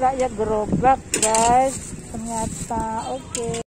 rakyat gerobak guys ternyata oke okay.